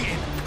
beaten.